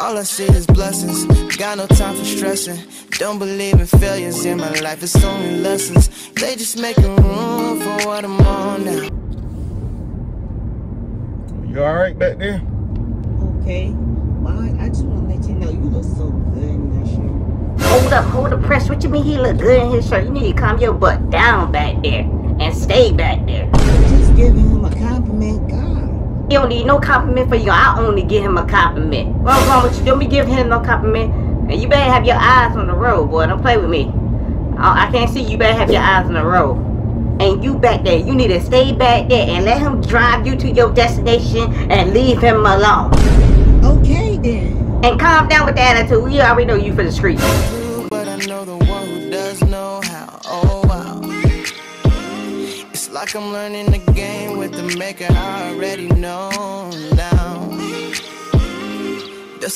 All I see is blessings. Got no time for stressing. Don't believe in failures in my life. It's only lessons. They just making room for what I'm on now. You all right back there? Okay. Well, I, I just want to let you know you look so good in that shirt. Hold up, hold up, press. What you mean he look good in his shirt? You need to calm your butt down back there and stay back there. Just giving him a compliment, God. He don't need no compliment for you. I only give him a compliment. What's wrong with you? Don't be giving him no compliment. And you better have your eyes on the road, boy. Don't play with me. I I can't see you. better have your eyes on the road. And you back there, you need to stay back there and let him drive you to your destination and leave him alone. Okay, then. And calm down with the attitude. We already know you for the streets. But I know the one who does know how. Oh wow. It's like I'm learning the game the maker I already know.